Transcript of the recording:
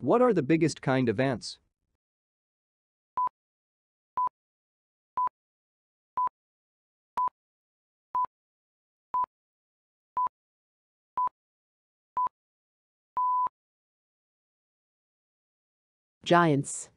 What are the biggest kind of ants? Giants.